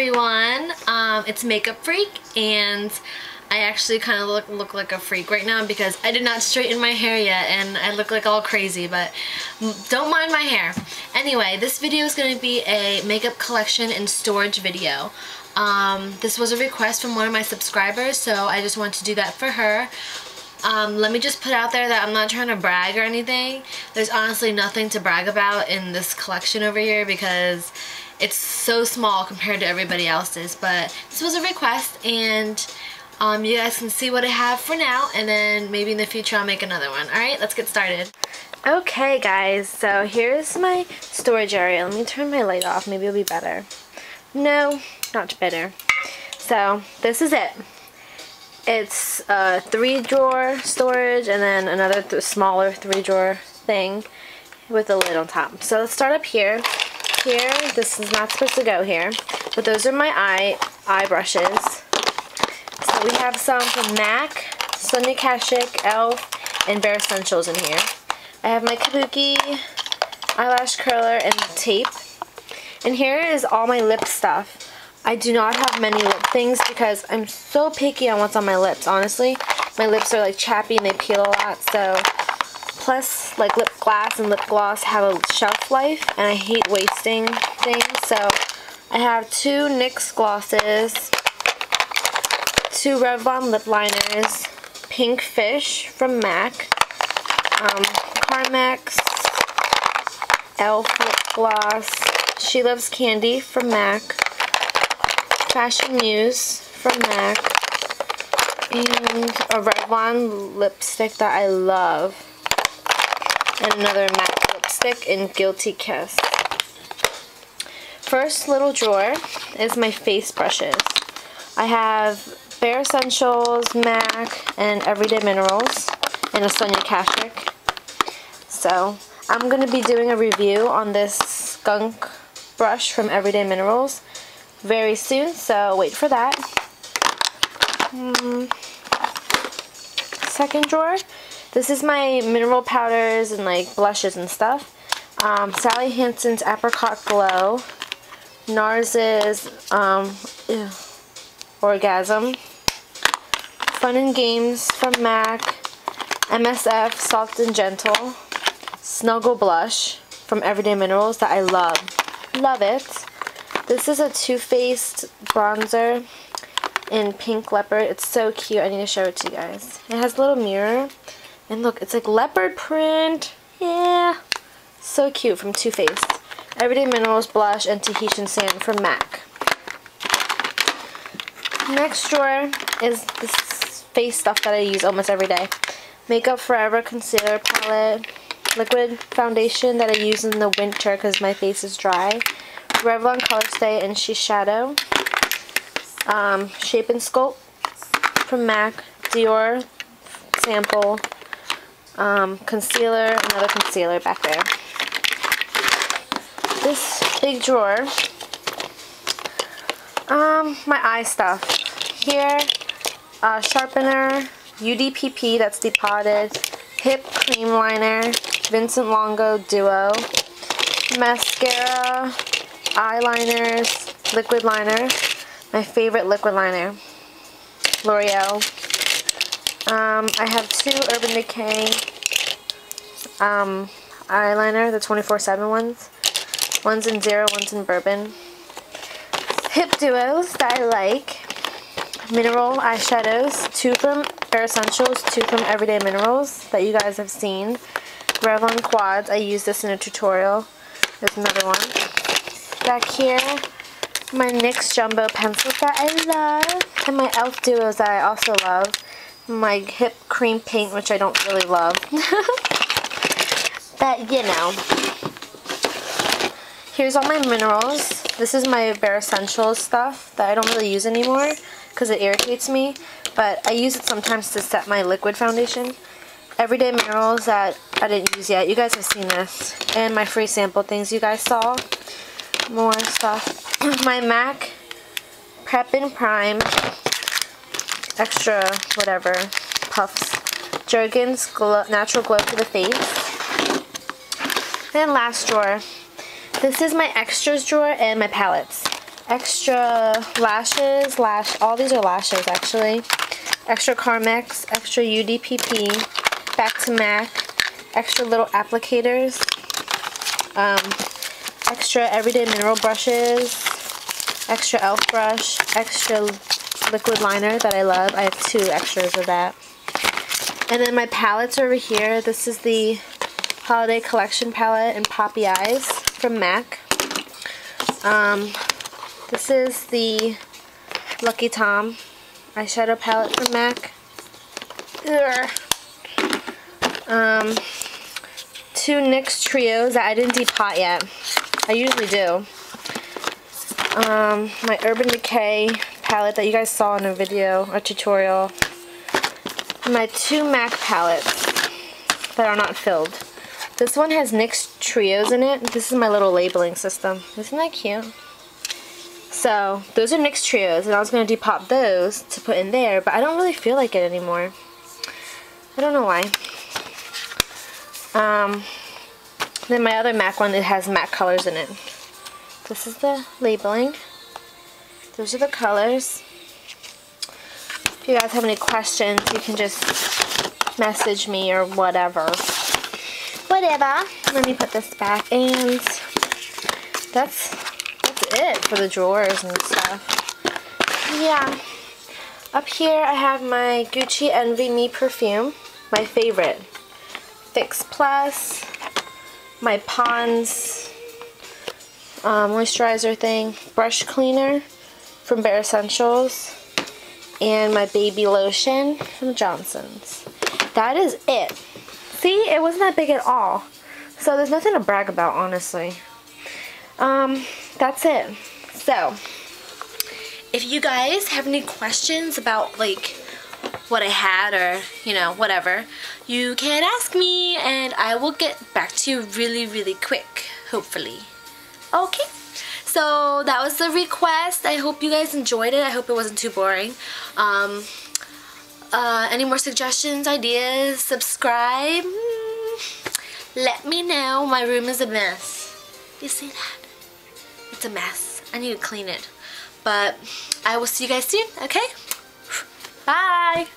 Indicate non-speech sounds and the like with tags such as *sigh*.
everyone, um, it's Makeup Freak and I actually kind of look, look like a freak right now because I did not straighten my hair yet and I look like all crazy but don't mind my hair. Anyway, this video is going to be a makeup collection and storage video. Um, this was a request from one of my subscribers so I just wanted to do that for her. Um, let me just put out there that I'm not trying to brag or anything. There's honestly nothing to brag about in this collection over here because it's so small compared to everybody else's. But this was a request and um, you guys can see what I have for now and then maybe in the future I'll make another one. Alright, let's get started. Okay guys, so here's my storage area. Let me turn my light off. Maybe it'll be better. No, not better. So, this is it. It's a three drawer storage and then another th smaller three drawer thing with a lid on top. So let's start up here. Here, this is not supposed to go here, but those are my eye, eye brushes. So we have some from MAC, Sonia Kashuk, e.l.f., and Bare Escentuals in here. I have my Kabuki eyelash curler and tape. And here is all my lip stuff. I do not have many lip things because I'm so picky on what's on my lips, honestly. My lips are like chappy and they peel a lot, so... Plus, like lip gloss and lip gloss have a shelf life, and I hate wasting things, so... I have two NYX glosses, two Revlon lip liners, Pink Fish from MAC, um, Carmex, e.l.f. lip gloss, She Loves Candy from MAC, Fashion Muse from MAC and a Revlon lipstick that I love and another MAC lipstick in Guilty Kiss. First little drawer is my face brushes. I have Bare Escentuals, MAC, and Everyday Minerals, and a Sonia Kashuk. So, I'm going to be doing a review on this skunk brush from Everyday Minerals very soon, so wait for that. Mm. Second drawer, this is my mineral powders and like blushes and stuff. Um, Sally Hansen's Apricot Glow, NARS's um, ew, Orgasm, Fun and Games from MAC, MSF Soft and Gentle, Snuggle Blush from Everyday Minerals that I love. Love it. This is a Too Faced bronzer in Pink Leopard. It's so cute. I need to show it to you guys. It has a little mirror. And look, it's like leopard print. Yeah. So cute from Too Faced. Everyday Minerals Blush and Tahitian Sand from MAC. Next drawer is this face stuff that I use almost every day. Makeup Forever Concealer Palette. Liquid foundation that I use in the winter because my face is dry. Revlon Color Stay and Shiseido. Um, Shape and Sculpt from MAC. Dior sample. Um, concealer. Another concealer back there. This big drawer. Um, my eye stuff. Here, uh, sharpener, UDPP that's depotted, hip cream liner, Vincent Longo Duo, mascara, eyeliners, liquid liner. My favorite liquid liner. L'Oreal. Um, I have two Urban Decay um, eyeliner, the 24-7 ones. One's in Zero, one's in Bourbon. Hip Duos that I like. Mineral eyeshadows. Two from Bare Escentuals, two from Everyday Minerals that you guys have seen. Revlon Quads. I used this in a tutorial. There's another one back here my NYX Jumbo pencils that I love, and my e.l.f. Duos that I also love, my Hip Cream Paint, which I don't really love, *laughs* but you know. Here's all my minerals. This is my Bare Escentuals stuff that I don't really use anymore because it irritates me, but I use it sometimes to set my liquid foundation. Everyday Minerals that I didn't use yet. You guys have seen this. And my free sample things you guys saw more stuff. *clears throat* My MAC Prep and Prime extra whatever puffs. Jergens glow, Natural Glow for the face. And last drawer. This is my extras drawer and my palettes. extra lashes, lash, all these are lashes actually. Extra Carmex, extra UDPP, back to MAC, extra little applicators, um, extra everyday mineral brushes, extra e.l.f. brush, extra liquid liner that I love. I have two extras of that. And then my palettes over here. This is the Holiday Collection palette in Poppy Eyes from MAC. Um, this is the Lucky Tom eyeshadow palette from MAC. Um, two NYX Trios that I didn't depot yet. I usually do. Um, my Urban Decay palette that you guys saw in a video, a tutorial. My two MAC palettes that are not filled. This one has NYX Trios in it. This is my little labeling system. Isn't that cute? So, those are NYX Trios, and I was going to depop those to put in there, but I don't really feel like it anymore. I don't know why. Um, then my other MAC one, it has MAC colors in it. This is the labeling. Those are the colors. If you guys have any questions, you can just message me or whatever. Whatever. Let me put this back. And that's, that's it for the drawers and stuff. Yeah. Up here I have my Gucci Envy Me perfume. My favorite. Fix Plus. My Pond's uh, moisturizer thing. Brush cleaner from Bare Escentuals, and my baby lotion from Johnson's. That is it. See, it wasn't that big at all. So there's nothing to brag about, honestly. Um, that's it. So, if you guys have any questions about, like, what I had or, you know, whatever, you can ask me and I will get back to you really, really quick, hopefully. Okay? So that was the request. I hope you guys enjoyed it. I hope it wasn't too boring. Um, uh, any more suggestions, ideas, subscribe. Let me know. My room is a mess. You see that? It's a mess. I need to clean it. But I will see you guys soon, okay? Bye!